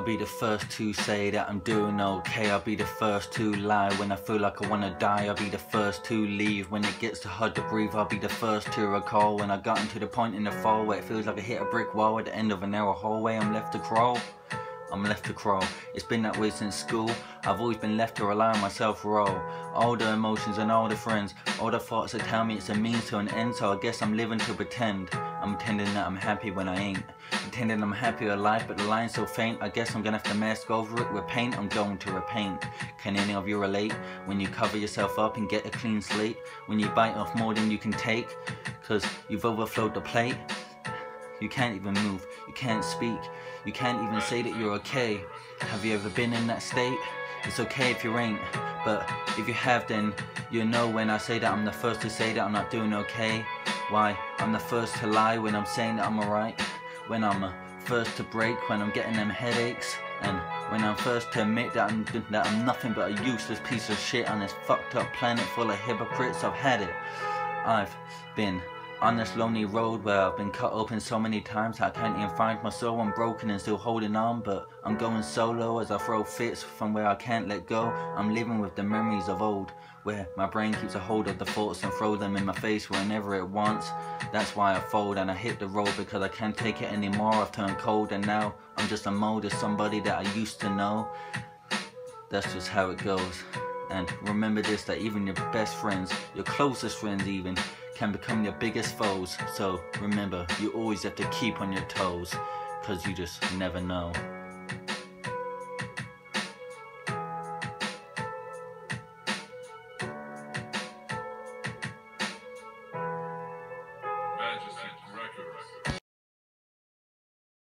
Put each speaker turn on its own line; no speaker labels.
I'll be the first to say that I'm doing okay. I'll be the first to lie when I feel like I wanna die. I'll be the first to leave when it gets too hard to breathe. I'll be the first to recall when I got into the point in the fall where it feels like I hit a brick wall at the end of a narrow hallway. I'm left to crawl. I'm left to crawl. It's been that way since school. I've always been left to rely on myself. All the emotions and all the friends. All the thoughts that tell me it's a means to an end. So I guess I'm living to pretend. I'm pretending that I'm happy when I ain't. Pretending I'm happy alive, but the line's so faint. I guess I'm gonna have to mask over it with paint. I'm going to repaint. Can any of you relate? When you cover yourself up and get a clean slate? When you bite off more than you can take? Cause you've overflowed the plate? You can't even move, you can't speak, you can't even say that you're okay. Have you ever been in that state? It's okay if you ain't, but if you have, then you know when I say that I'm the first to say that I'm not doing okay. Why? I'm the first to lie when I'm saying that I'm alright. When I'm first to break, when I'm getting them headaches. And when I'm first to admit that I'm, that I'm nothing but a useless piece of shit on this fucked up planet full of hypocrites, I've had it. I've been on this lonely road where I've been cut open so many times I can't even find my soul. I'm broken and still holding on, but I'm going solo as I throw fits from where I can't let go. I'm living with the memories of old, where my brain keeps a hold of the thoughts and throw them in my face whenever it wants. That's why I fold and I hit the road because I can't take it anymore. I've turned cold and now I'm just a mold of somebody that I used to know. That's just how it goes. And remember this that even your best friends, your closest friends even, can become your biggest foes. So remember, you always have to keep on your toes, because you just never know.